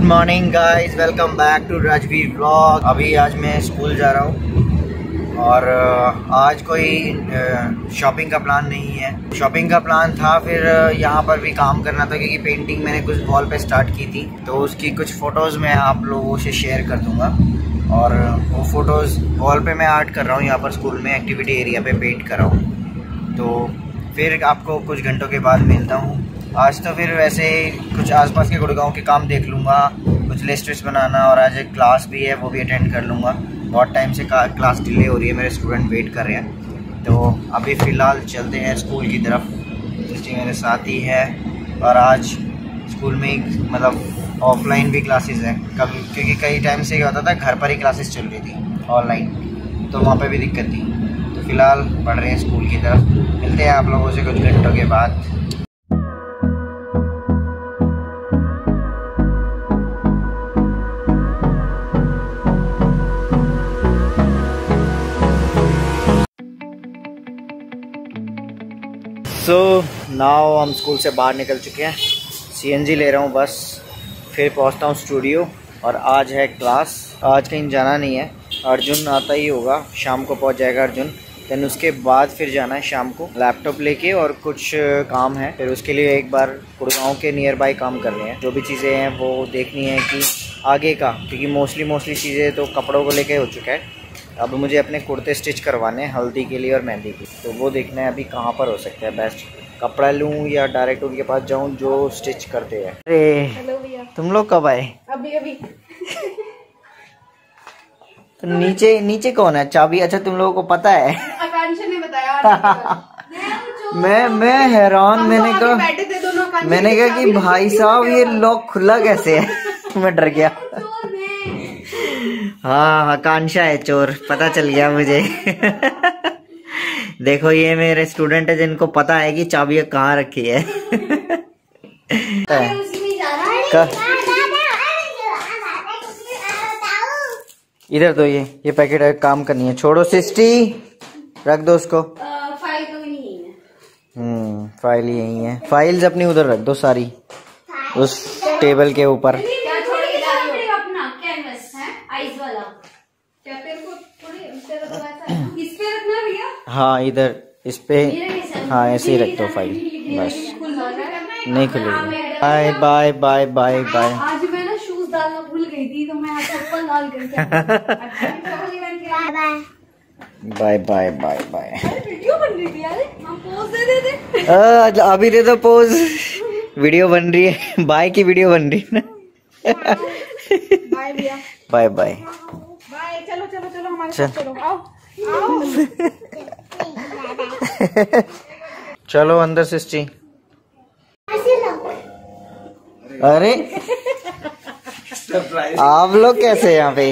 Good morning guys welcome back to Rajveer blog अभी आज मैं स्कूल जा रहा हूँ और आज कोई शॉपिंग का प्लान नहीं है। शॉपिंग का प्लान था, फिर यहाँ पर भी काम करना था क्योंकि पेंटिंग मैंने कुछ वॉल पे स्टार्ट की थी। तो उसकी कुछ फ़ोटोज़ मैं आप लोगों से शेयर कर दूँगा। और, वो फ़ोटोज़ वॉल पे मैं आर्ट कर रहा हूँ, यहाँ पर स्कूल में एक्टिविटी एरिया पे पेंट कर रहा हूँ तो फिर आपको कुछ घंटों के बाद मिलता हूँ। आज तो फिर वैसे ही कुछ आसपास के गुड़गांव के काम देख लूँगा, कुछ लिस्ट विस्ट बनाना और आज एक क्लास भी है, वो भी अटेंड कर लूँगा। बहुत टाइम से क्लास डिले हो रही है, मेरे स्टूडेंट वेट कर रहे हैं। तो अभी फ़िलहाल चलते हैं स्कूल की तरफ़। जिसकी मेरे साथ ही है और आज स्कूल में मतलब ऑफलाइन भी क्लासेस हैं। कभी क्योंकि कई टाइम से क्या होता था, घर पर ही क्लासेस चल रही थी ऑनलाइन तो वहाँ पे भी दिक्कत थी। तो फ़िलहाल पढ़ रहे हैं स्कूल की तरफ़। मिलते हैं आप लोगों से कुछ घंटों के बाद। सो नाव हम स्कूल से बाहर निकल चुके हैं। सीएनजी ले रहा हूँ बस। फिर पहुँचता हूँ स्टूडियो और आज है क्लास आज कहीं जाना नहीं है। अर्जुन आता ही होगा। शाम को पहुँच जाएगा अर्जुन। देन उसके बाद फिर जाना है शाम को। लैपटॉप लेके और कुछ काम है। फिर उसके लिए एक बार गुड़गांव के नियर बाई काम कर रहे हैं। जो भी चीज़ें हैं वो देखनी है कि आगे का। क्योंकि मोस्टली मोस्टली चीज़ें तो कपड़ों को लेके हो चुका है। अब मुझे अपने कुर्ते स्टिच करवाने हैं हल्दी के लिए और मेहंदी के लिए। तो वो देखना है अभी कहाँ पर हो सकता है। बेस्ट कपड़ा लूँ या डायरेक्ट उनके पास जाऊँ जो स्टिच करते हैं। अरे तुम लोग कब आए? अभी अभी। तो नीचे नीचे कौन है? चाबी? अच्छा तुम लोगों को पता है। ने बताया मैं मैं हैरान मैंने कहा बैठे थे दोनों आकांक्षा मैंने कहा कि भाई साहब ये लॉक खुला कैसे है? मैं डर गया। ने। हाँ आकांक्षा है चोर। पता चल गया मुझे। देखो ये मेरे स्टूडेंट है जिनको पता है कि चाबी कहाँ रखी है। इधर दो ये ये पैकेट है काम करनी है। छोड़ो सिस्टी। रख दो उसको। फ़ाइल तो है। हम्म फ़ाइल यही है। फाइल्स अपनी उधर रख दो सारी। उस टेबल के ऊपर क्या छोड़ के जा रही हो अपना कैनवस है आइस वाला क्या तेरे को थोड़ी तेरे को ऐसा इस पे रखना भैया हाँ इधर इस पे हाँ ऐसे ही रख दो फ़ाइल बस। नहीं खुलेगी। Bye bye bye bye bye. आज मैं ना शूज़ डालना भूल गई थी तो मैं चप्पल डाल करके bye bye bye bye. Video बन रही थी यार। हम पोज दे दे दे अभी दे दो पोज वीडियो बन रही है। बाय की वीडियो बन रही है ना। बाय बाय बाय बाय चलो चलो चलो हमारे। साथ चलो। आओ। आओ। चलो अंदर सिस्टी। अरे। आप लोग कैसे यहाँ पे?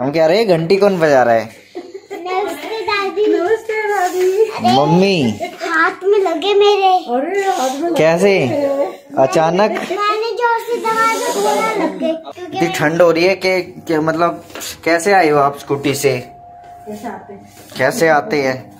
हम कह रहे हैं घंटी कौन बजा रहा है? नमस्ते दादी मम्मी। हाथ में लगे मेरे अरे हाथ में कैसे? अचानक। मैंने ज़ोर से दबाया लग गए इतनी ठंड हो रही है कि, कि मतलब कैसे आए हो आप स्कूटी से? कैसे आते हैं?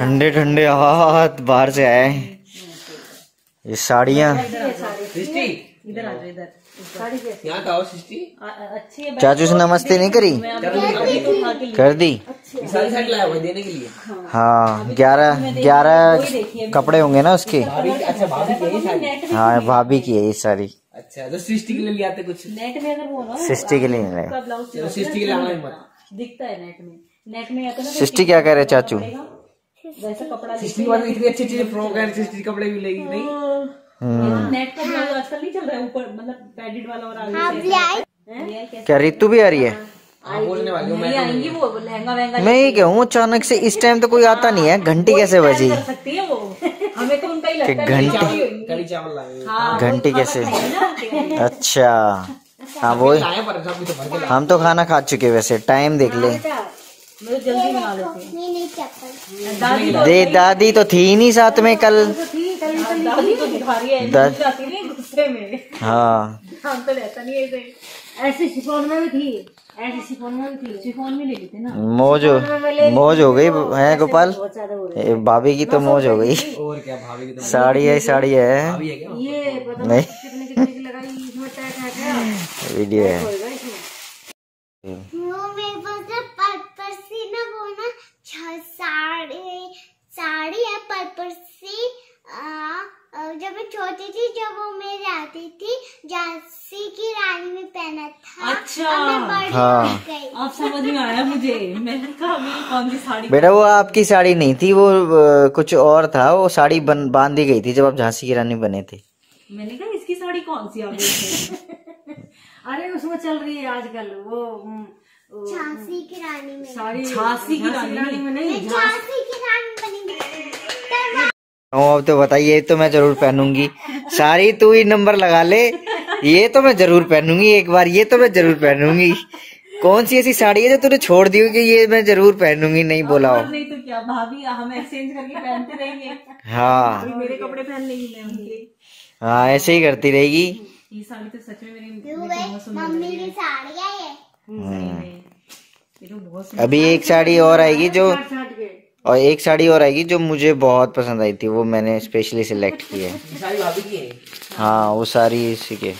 ठंडे ठंडे हाथ बाहर से आए ये साड़ियाँ। अच्छी है चाचू से नमस्ते नहीं करी? कर दी। सारी साइड लाया हुआ है देने के लिए। हाँ ग्यारह ग्यारह कपड़े होंगे ना उसके? अच्छा भाभी की है ये साड़ी हाँ भाभी की है ये सारी। अच्छा तो सृष्टि के लिए ले आते कुछ? नेट में अगर वो ना सृष्टि के लिए नहीं। सृष्टि के लिए आना ही मत। दिखता है नेट में। नेट में या तो सृष्टि क्या कह रहे चाचू? वैसा कपड़ा के इतनी अच्छी अच्छी फ्रॉक है सृष्टि के कपड़े भी लेगी नहीं? नेट का ब्लाउज आजकल नहीं चल रहा है ऊपर मतलब पैडेड वाला और आगे से ऐसा। क्या रितु भी आ रही है? हाँ बोलने वाली हूँ नहीं आएँगी वो लहंगा वहंगा मैं ये कहूँ अचानक से इस टाइम तो कोई आता नहीं है घंटी कैसे बजी? कर सकती है वो। हमें तो उनका ही कि लगता है घंटी हाँ, घंटी कैसे? अच्छा। हाँ वो तो हम तो खाना खा चुके वैसे टाइम देख ले। मिनी चप्पल। दे दादी तो थी नहीं साथ में कल। दादी तो दिखा रही है दा- जाती नहीं गुस्से में। हाँ। हम तो रहता नहीं ऐसे। ऐसे शिफोन में भी थी। ऐसे शिफोन में भी थी। शिफोन में ले लेते ना। मौज हो मौज हो गई है गोपाल? हो भाभी की तो मौज हो गई। और क्या भाभी की तो साड़ी है साड़ी है। है है ये नहीं। है वीडियो है होएगा इसमें वो मेरे पास ना पर्पल सी ना वो ना छ- साड़ी पर्पल सी जब मैं छोटी थी जब वो मेरे आती थी झांसी की रानी में पहना था। अच्छा। अब मैं बड़ी हाँ। गई। अब समझ में आया मुझे। मैंने कहा मेरी कौन सी साड़ी बेटा वो आपकी साड़ी नहीं थी वो कुछ और था वो साड़ी बन बांधी गई थी जब आप झांसी की रानी बने थे। मैंने कहा इसकी साड़ी कौन सी आ गई अरे उसमें चल रही है आजकल वो झांसी की रानी में। साड़ी झांसी की रानी में नहीं झांसी की रानी बनी तब मैं ओ, अब तो बताइए ये तो मैं ज़रूर पहनूँगी। सारी तू ही नंबर लगा ले। ये तो मैं ज़रूर पहनूँगी एक बार ये तो मैं ज़रूर पहनूँगी। कौन सी ऐसी साड़ी है जो तूने छोड़ दी हो कि ये मैं ज़रूर पहनूँगी? नहीं बोला। हो नहीं तो क्या भाभी हम एक्सचेंज करके पहनते रहेंगे। हाँ। कोई मेरे कपड़े पहन लेगी हाँ ऐसे ही करती रहेगी। ये साड़ी तो सच में मेरी मम्मी की साड़ी है। अभी एक साड़ी और आएगी जो और एक साड़ी और आएगी जो मुझे बहुत पसंद आई थी वो मैंने स्पेशली सिलेक्ट की है। है? हाँ वो सारी इसी के।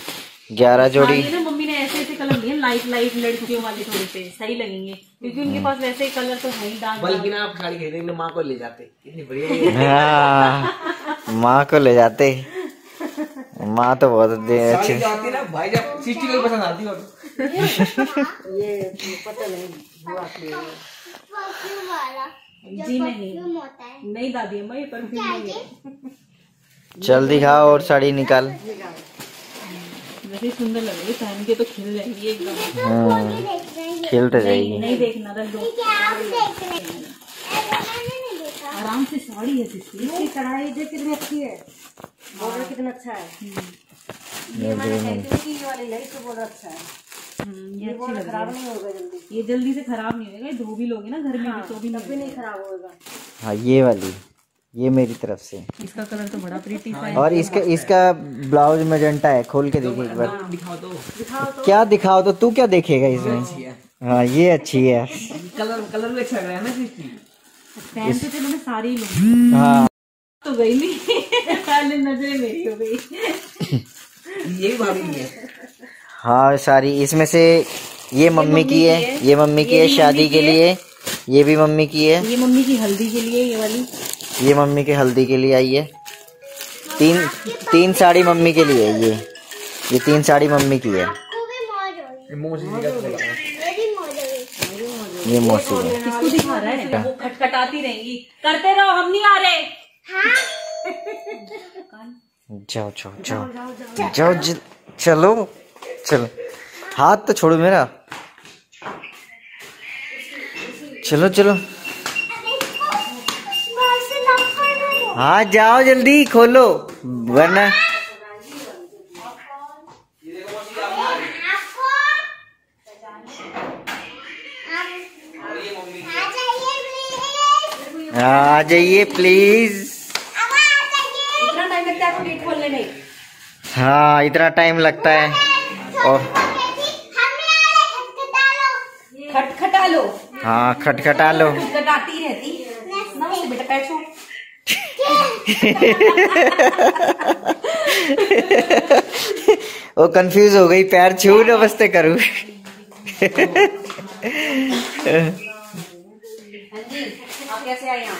ग्यारह जोड़ी। मम्मी ने ऐसे ऐसे कलर लिए लाइट लाइट लड़कियों वाले थोड़े से सही लगेंगे क्योंकि उनके पास वैसे कलर तो है ही डार्क बल्कि ना आप साड़ी खरीदेंगे तो माँ को ले जाते। इतनी बढ़िया हाँ माँ को ले जाते। माँ तो बहुत अच्छी। है ना भाई जब पसंद आती। है ये पता नहीं। है जो नहीं। है। नहीं दादी अम्मा ये परफ्यूम नहीं है। चल दिखाओ और साड़ी निकाल। वैसे सुंदर लग रही है पहन के तो खिल जाएँगी एकदम। तो खोल के हैं। तो जाएगी। नहीं देखना रख दो। हैं नहीं देखा। आराम से साड़ी है इसकी कढ़ाई देख कितनी अच्छी है। बॉर्डर कितना अच्छा है। ये मैंने कहती हूँ कि ये वाली लाइट तो बॉर्डर अच्छा है। ये ये अच्छी लग खराब रही नहीं होगा जल्दी। है ये जल्दी से खराब नहीं होगा ये धो भी लोगे ना घर में भी तो भी तब नहीं नहीं खराब होगा हाँ ये वाली ये मेरी तरफ़ से। इसका कलर तो बड़ा प्रीटी सा है और इसका इसका ब्लाउज मैजेंटा है खोल के देखिए एक बार। दिखाओ तो। क्या दिखाओ तो तू क्या देखेगा इसमें? हाँ। ये अच्छी है। कलर कलर भी अच्छा लग रहा है ना तो चलो मैं सारी लूँगी हाँ। तो गई नहीं। पहले नजरे मेरी हो गई। ये भाभी है। हाँ सारी। इसमें से ये मम्मी की है ये मम्मी की है शादी के लिए ये भी मम्मी की है। ये मम्मी की हल्दी के लिए ये वाली। ये मम्मी के हल्दी के लिए आई है। तीन तीन साड़ी मम्मी के लिए है ये। ये तीन साड़ी मम्मी की है। ये मौसी है। किसको दिखा रहा है? वो खटखटाती रहेंगी। करते रहो हम नहीं आ रहे। हाँ। जाओ जाओ जाओ। जाओ चलो। चलो। हाथ तो छोड़ो मेरा। चलो चलो। हाँ जाओ जल्दी खोलो। वरना आ जाइए प्लीज़ हाँ, आ जाइए प्लीज़ इतना टाइम लगता है। और खटखटा लो हाँ खटखटा लो खटखटाती रहती। बेटा वो कंफ्यूज हो गई पैर छू नमस्ते करूँ। हाँ आप कैसे आए यहाँ?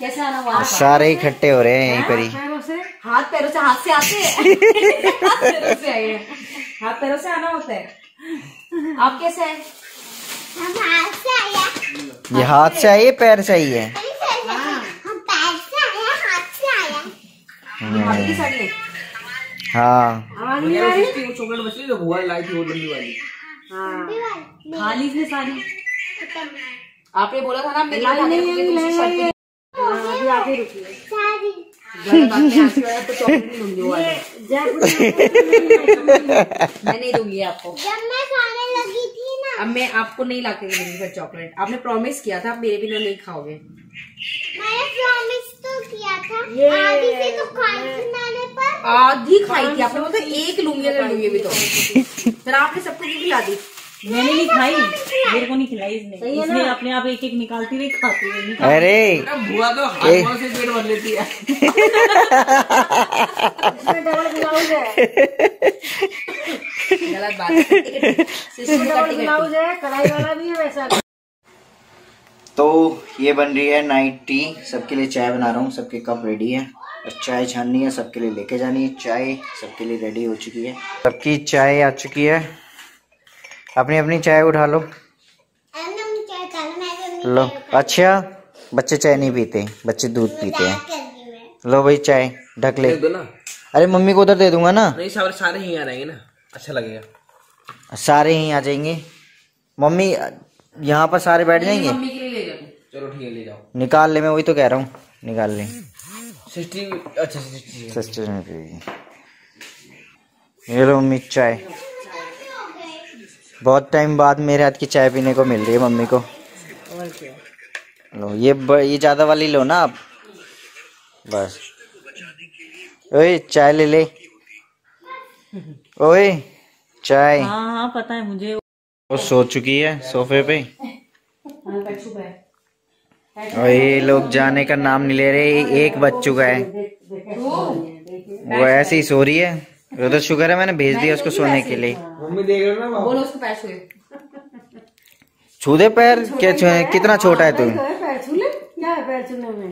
कैसे आना हुआ? सारे इकट्ठे हो रहे हैं यहीं पर ही। हाथ पैरों से हाथ से आते हैं। हाथ पैरों से आए हैं। हाथ पैरों से आना होता है। आप कैसे हैं? हम हाथ से आया ये हाथ से आई है पैर से आई है। हम पैर से आया हाथ से आया भाभी की साड़ी है। हाँ। चॉकलेट मछली जो हुआ लाई थी वो लंबी वाली हाँ। खाली सारी। आपने बोला था ना मेरी है नहीं वो मैं नहीं दूँगी आपको। जब मैं खाने लगी थी ना। अब मैं आपको नहीं ला के दूँगी फिर चॉकलेट। आपने प्रॉमिस किया था आप मेरे बिना नहीं खाओगे। मैंने प्रॉमिस तो किया था। आधी से तो खाई थी पर। आधी खाई थी आपने बोला एक लूँगी अगर लूँगी भी तो। फिर आपने सबको क्यों खिला दी। मैंने नहीं खाई। मेरे को नहीं खिलाई इसने। इसने अपने आप एक एक निकालती रही खाती रही अरे। बुआ तो हाथों से पेट भर लेती है। गलत बात है। है कढ़ाई वाला भी है वैसा। तो ये बन रही है नाइट टी। सबके लिए चाय बना रहा हूँ सबके कप रेडी है। और चाय छाननी है सबके लिए लेके जानी है। चाय सबके लिए रेडी हो चुकी है। सबकी चाय आ चुकी है। अपनी अपनी चाय उठा लो मैं लो। अच्छा बच्चे चाय नहीं पीते बच्चे दूध पीते हैं। मैं। लो भाई चाय ढक ले। दे दो ना। अरे मम्मी को उधर दे दूँगा ना। नहीं सारे सारे ही आ रहेंगे ना। अच्छा लगेगा। सारे ही आ जाएँगे। मम्मी यहाँ पर सारे बैठ जाएँगे? मम्मी के लिए ले जाओ चलो ठीक है ले जाओ। निकाल ले मैं वही तो कह रहा हूँ। निकाल ले। सिक्सटी अच्छा सिस्टर ने पिएगी ये लो मम्मी चाय। बहुत टाइम बाद मेरे हाथ की चाय पीने को मिल रही है मम्मी को लो ये ब, ये ज़्यादा वाली लो ना आप बस ओए चाय ले ले ओए चाय हाँ हाँ पता है मुझे वो सो चुकी है सोफे पे और ये लोग जाने का नाम नहीं ले रहे एक बज चुका है वो ऐसे ही सो रही है वो तो शुक्र है मैंने भेज दिया उसको सोने के लिए मम्मी देख रहे हो ना बोलो उसको पैसे हुए छू दे पैर क्या छू कितना छोटा है तू? पैर छू ले। क्या है पैर छूने में?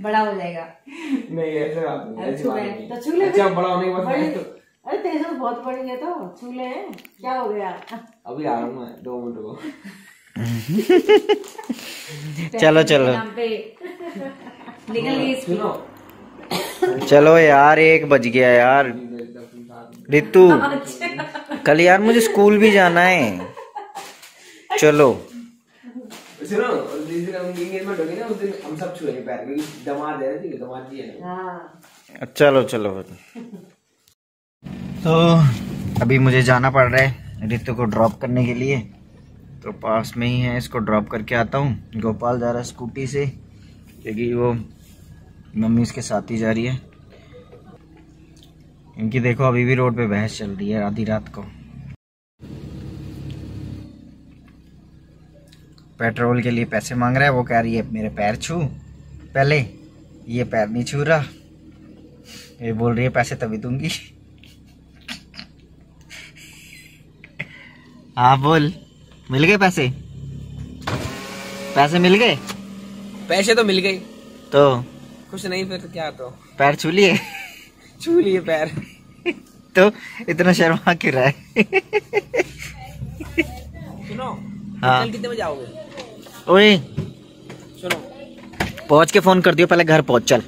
बड़ा हो जाएगा। नहीं ऐसे बात नहीं तो छू ले अच्छा बड़ा होने के बाद तो अरे तेरे से तो बहुत बड़ी है तो छू ले क्या हो गया? अभी आ रहा हूँ मैं दो मिनट को। चलो चलो। निकल गई सुनो। चलो यार एक बज गया यार। रितु कल यार मुझे स्कूल भी जाना है। चलो। सुनो जिस दिन हम एंगेजमेंट होगी ना उस दिन हम सब छुएँगे पैर क्योंकि दमाद है ठीक है दमाद जी है। ना हाँ। चलो चलो। तो अभी मुझे जाना पड़ रहा है रितु को ड्रॉप करने के लिए। तो पास में ही है इसको ड्रॉप करके आता हूँ। गोपाल जा रहा है स्कूटी से क्योंकि वो मम्मी इसके साथ ही जा रही है। इनकी देखो अभी भी रोड पे बहस चल रही है आधी रात को। पेट्रोल के लिए पैसे मांग रहा है वो कह रही है मेरे पैर छू। पहले ये पैर नहीं छू रहा। ये बोल रही है पैसे तभी दूँगी। हाँ बोल। मिल गए पैसे? पैसे मिल गए? पैसे तो मिल गए। तो? कुछ नहीं फिर क्या तो। पैर छू लिए? छू लिए पैर। तो इतना शर्मा क्यों रहा है। सुनो हाँ। कल कितने बजे आओगे? ओए। सुनो। पहुँच के फ़ोन कर दियो पहले घर पहुँच चल।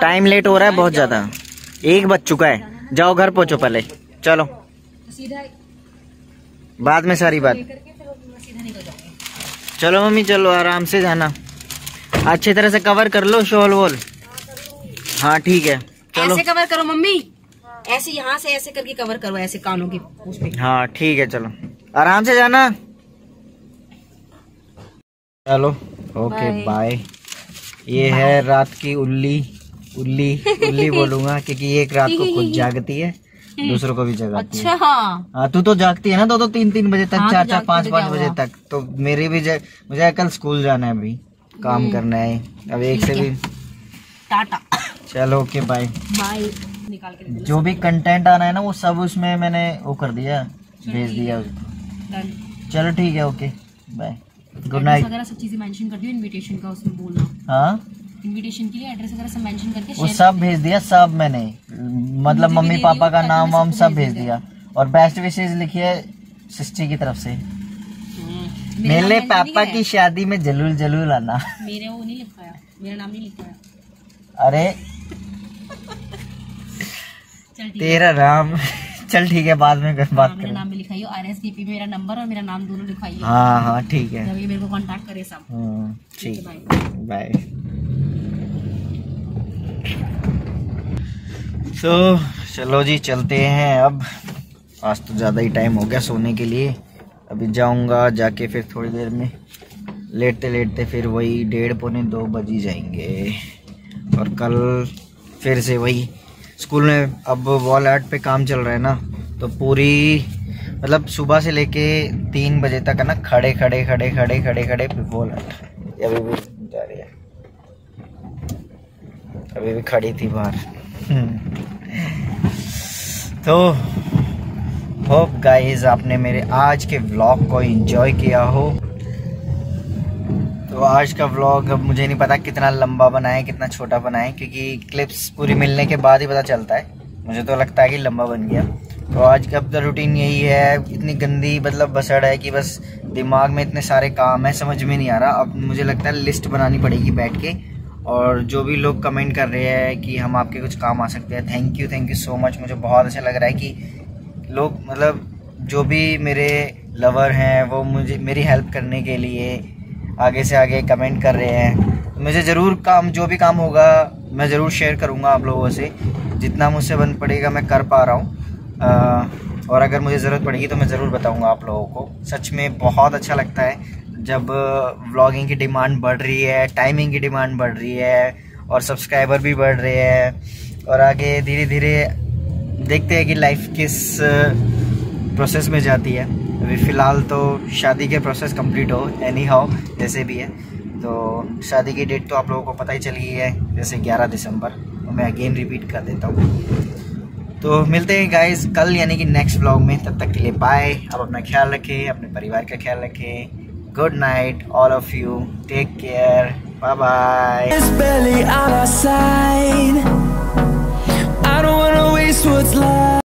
टाइम लेट हो रहा है बहुत ज़्यादा। एक बज चुका है। जाओ घर पहुंचो पहले। चलो। बाद में सारी बात। चलो मम्मी चलो आराम से जाना। अच्छी तरह से कवर कर लो शॉल वॉल। हाँ ठीक है। ऐसे कवर करो मम्मी। ऐसे यहाँ से ऐसे करके कवर करो ऐसे कानों की हाँ ठीक है चलो। आराम से जाना। चलो ओके बाय ये है रात की उल्ली उल्ली उल्ली बोलूँगा क्योंकि एक रात को खुद जागती है दूसरों को भी जगाती है। अच्छा। हाँ तू तो जागती है ना दो दो तीन तीन बजे तक हाँ, तो चार चार पाँच तो पाँच बजे तक। तो मेरी भी जग... मुझे कल स्कूल जाना है अभी काम करना है। अब एक से भी टाटा। चलो ओके बाय बाय निकाल के जो भी कंटेंट आना है ना वो सब उसमें मैंने वो कर दिया भेज दिया उसको चलो ठीक है ओके बाय गुड नाइट वगैरह सब चीज़ें मेंशन कर दियो इनविटेशन का उसमें बोलना। हाँ? इनविटेशन के लिए एड्रेस वगैरह सब मेंशन करके वो सब भेज दिया। सब मैंने। मतलब मम्मी पापा का नाम वाम सब भेज दिया। और बेस्ट विशेष लिखिए सिस्टर की तरफ़ से। मेरे पापा की शादी में जलूल जलूल आना। मेरे वो नहीं लिखवाया। मेरा नाम नहीं लिखवाया। अरे है तेरा नाम चल ठीक है बाद में कर हाँ, बात मेरा नाम भी लिखाइयो आर एस में मेरा नंबर और मेरा नाम दोनों लिखाइयो। हाँ हाँ ठीक है। जब ये मेरे को कांटेक्ट करे सब। हम्म, ठीक बाय बाय तो चलो जी चलते हैं अब। आज तो ज़्यादा ही टाइम हो गया सोने के लिए। अभी जाऊँगा जाके फिर थोड़ी देर में लेटते लेटते फिर वही डेढ़ पौने दो बज ही जाएँगे। और कल फिर से वही स्कूल में अब वॉल आर्ट पे काम चल रहा है ना तो पूरी मतलब सुबह से लेके तीन बजे तक है ना, खड़े खड़े खड़े खड़े खड़े खड़े वॉल आर्ट अभी भी जा रही है। अभी भी खड़ी थी बाहर। तो होप गाइज़ आपने मेरे आज के व्लॉग को एंजॉय किया हो। तो आज का व्लॉग मुझे नहीं पता कितना लंबा बनाए, कितना छोटा बनाए, क्योंकि क्लिप्स पूरी मिलने के बाद ही पता चलता है। मुझे तो लगता है कि लंबा बन गया। तो आज का तो रूटीन यही है, इतनी गंदी मतलब बसड़ है कि बस दिमाग में इतने सारे काम है, समझ में नहीं आ रहा। अब मुझे लगता है लिस्ट बनानी पड़ेगी बैठ के। और जो भी लोग कमेंट कर रहे हैं कि हम आपके कुछ काम आ सकते हैं thank you thank you so much मुझे बहुत अच्छा लग रहा है कि लोग मतलब जो भी मेरे लवर हैं, वो मुझे, मेरी हेल्प करने के लिए आगे से आगे कमेंट कर रहे हैं। मुझे ज़रूर काम, जो भी काम होगा, मैं ज़रूर शेयर करूँगा आप लोगों से। जितना मुझसे बन पड़ेगा, मैं कर पा रहा हूँ। और अगर मुझे ज़रूरत पड़ेगी तो मैं ज़रूर बताऊँगा आप लोगों को। सच में बहुत अच्छा लगता है, जब व्लॉगिंग की डिमांड बढ़ रही है टाइमिंग की डिमांड बढ़ रही है, और सब्सक्राइबर भी बढ़ रहे हैं। और आगे धीरे धीरे देखते हैं कि लाइफ किस प्रोसेस में जाती है। अभी फ़िलहाल तो शादी के प्रोसेस कंप्लीट हो एनी हाउ जैसे भी है। तो शादी की डेट तो आप लोगों को पता ही चल है, जैसे 11 दिसंबर। तो मैं अगेन रिपीट कर देता हूँ। तो मिलते हैं गाइस कल, यानी कि नेक्स्ट ब्लॉग में। तब तक के लिए बाय आप अपना ख्याल रखें, अपने परिवार का ख्याल रखें। Good night all of you take care bye bye